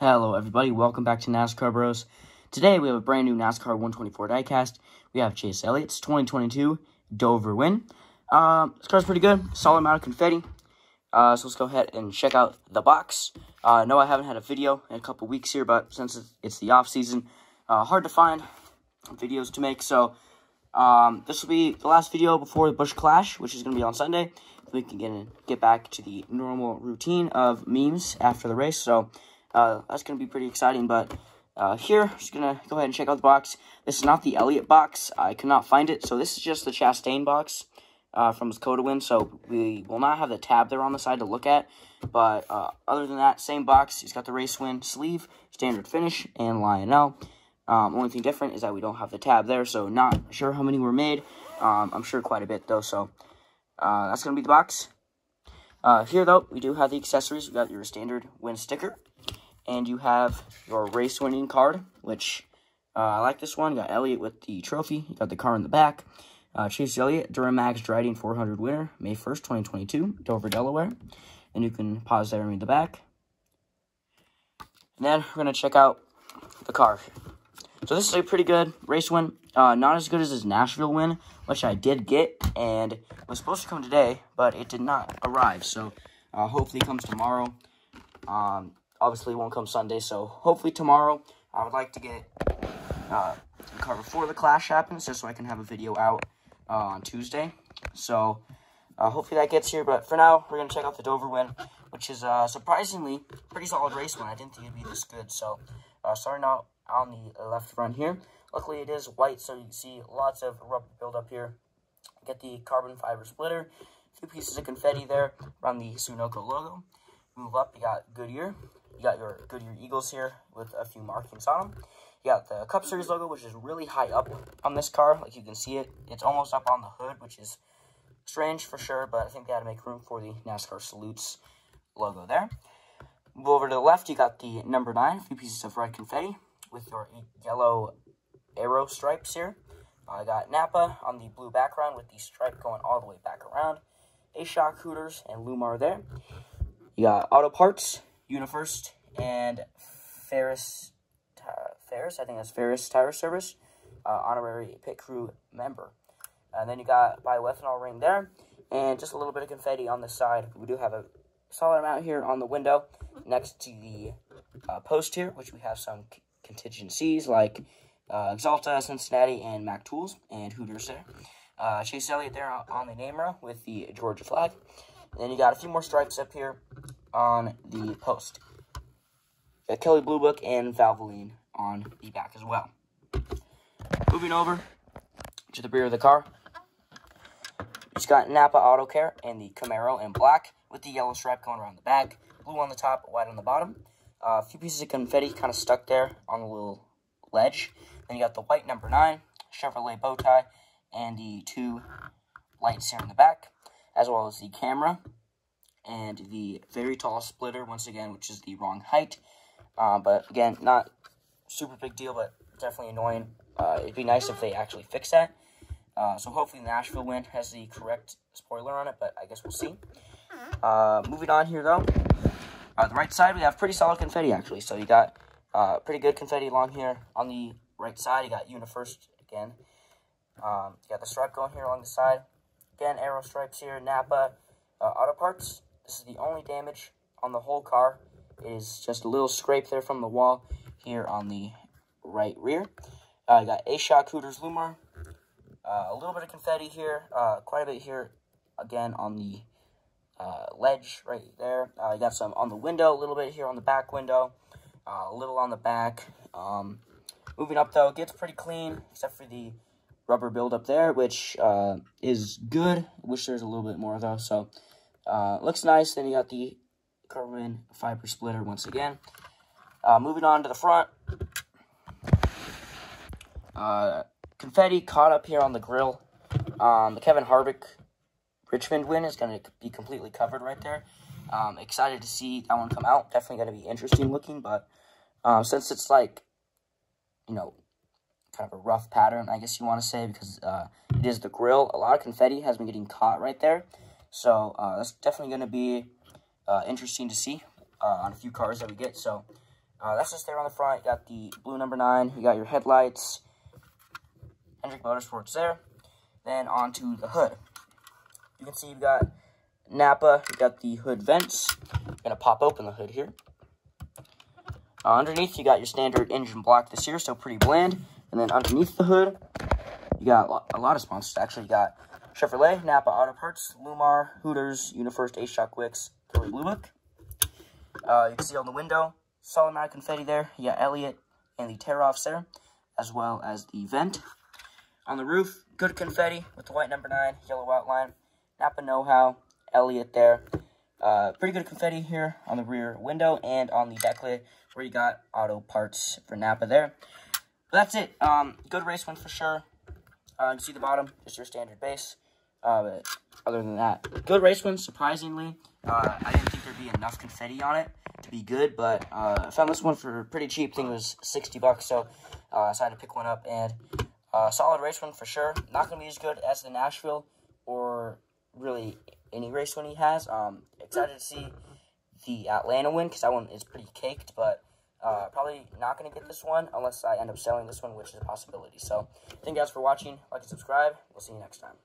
Hello, everybody. Welcome back to NASCAR Bros. Today, we have a brand new NASCAR 124 diecast. We have Chase Elliott's 2022 Dover win. Um, this car's pretty good. Solid amount of confetti. Uh, so let's go ahead and check out the box. Uh, no, I haven't had a video in a couple weeks here, but since it's the off season, uh, hard to find videos to make. So um, this will be the last video before the Busch Clash, which is going to be on Sunday. We can get, in, get back to the normal routine of memes after the race. So uh, that's going to be pretty exciting. But uh, here, just going to go ahead and check out the box. This is not the Elliott box. I could not find it. So this is just the Chastain box uh, from COTA win. So we will not have the tab there on the side to look at. But uh, other than that, same box. He's got the race win sleeve, standard finish, and Lionel. Um, only thing different is that we don't have the tab there, so not sure how many were made. Um, I'm sure quite a bit, though, so uh, that's going to be the box. Uh, here, though, we do have the accessories. We got your standard win sticker, and you have your race winning card, which uh, I like this one. You got Elliott with the trophy. You got the car in the back. Uh, Chase Elliott, Duramax Drydene 400 winner, May 1st, 2022, Dover, Delaware. And you can pause there and read the back. And then we're going to check out the car. So this is a pretty good race win. Uh, not as good as his Nashville win, which I did get, and was supposed to come today, but it did not arrive. So uh, hopefully it comes tomorrow. Um, obviously it won't come Sunday, so hopefully tomorrow. I would like to get uh, the car before the clash happens, just so I can have a video out uh, on Tuesday. So uh, hopefully that gets here, but for now, we're going to check out the Dover win, which is uh, surprisingly pretty solid race win. I didn't think it'd be this good, so uh, starting out on the left front here. Luckily, it is white, so you can see lots of rubber buildup here. Get the carbon fiber splitter, a few pieces of confetti there around the Sunoco logo. Move up, you got Goodyear. You got your Goodyear Eagles here with a few markings on them. You got the Cup Series logo, which is really high up on this car. Like you can see it. It's almost up on the hood, which is strange for sure, but I think they had to make room for the NASCAR Salutes logo there. Move over to the left, you got the number 9, a few pieces of red confetti with your yellow arrow stripes here. I got Napa on the blue background with the stripe going all the way back around. A Shock Hooters and Lumar there. You got Auto Parts, Unifirst, and Ferris, Ferris, I think that's Ferris Tire Service, uh, honorary pit crew member. And then you got bioethanol ring there, and just a little bit of confetti on the side. We do have a solid amount here on the window next to the uh, post here, which we have some contingencies like uh, Axalta, Cincinnati, and Mac Tools, and Hooters there. Uh, Chase Elliott there on the name row with the Georgia flag. And then you got a few more stripes up here on the post. Got Kelley Blue Book and Valvoline on the back as well. Moving over to the rear of the car. It's got Napa Auto Care and the Camaro in black with the yellow stripe going around the back, blue on the top, white on the bottom. Uh, a few pieces of confetti kind of stuck there on the little ledge. Then you got the white number 9, Chevrolet bow tie, and the two lights here in the back, as well as the camera and the very tall splitter, once again, which is the wrong height. Uh, but again, not super big deal, but definitely annoying. Uh, it'd be nice if they actually fix that. Uh, so hopefully the Nashville win has the correct spoiler on it, but I guess we'll see. Uh, moving on here, though. Uh, the right side, we have pretty solid confetti, actually. So you got uh, pretty good confetti along here. On the right side, you got Unifirst again. Um, you got the stripe going here along the side. Again, arrow stripes here, Napa. Uh, auto parts, this is the only damage on the whole car. It is just a little scrape there from the wall here on the right rear. Uh, you got A-Shock Hooters Lumar. Uh, a little bit of confetti here, uh, quite a bit here, again, on the uh, ledge right there. Uh, you got some on the window, a little bit here on the back window, uh, a little on the back. Um, moving up, though, gets pretty clean, except for the rubber buildup there, which uh, is good. Wish there's a little bit more, though, so uh, looks nice. Then you got the carbon fiber splitter once again. Uh, moving on to the front. Uh, confetti caught up here on the grill. Um, the Kevin Harvick Richmond win is going to be completely covered right there. Um, excited to see that one come out. Definitely going to be interesting looking, but um, since it's like, you know, kind of a rough pattern, I guess you want to say, because uh, it is the grill, a lot of confetti has been getting caught right there. So uh, that's definitely going to be uh, interesting to see uh, on a few cars that we get. So Uh, that's just there on the front. You got the blue number 9. You got your headlights. Hendrick Motorsports there. Then onto the hood. You can see you've got Napa. You got the hood vents. Gonna pop open the hood here. Uh, underneath, you got your standard engine block this year, so pretty bland. And then underneath the hood, you got a lot of sponsors. Actually, you got Chevrolet, Napa Auto Parts, Lumar, Hooters, Unifirst, A-Shock Wicks, Kelley Blue Book. Uh, you can see on the window, solid amount of confetti there. You got Elliott and the tear-offs there, as well as the vent. On the roof, good confetti with the white number 9, yellow outline. Napa Know-How, Elliott there. Uh, pretty good confetti here on the rear window and on the deck lid where you got auto parts for Napa there. That's it. Um, good race one for sure. Uh, you see the bottom, just your standard base. Uh, but other than that, good race one, surprisingly. Uh, I didn't think there'd be enough confetti on it to be good, but uh, I found this one for pretty cheap. I think it was 60 bucks, so uh, I decided to pick one up. And uh, solid race one for sure. Not going to be as good as the Nashville or really any race one he has. Um, excited to see the Atlanta win because that one is pretty caked, but uh, probably not going to get this one unless I end up selling this one, which is a possibility. So, thank you guys for watching. Like and subscribe. We'll see you next time.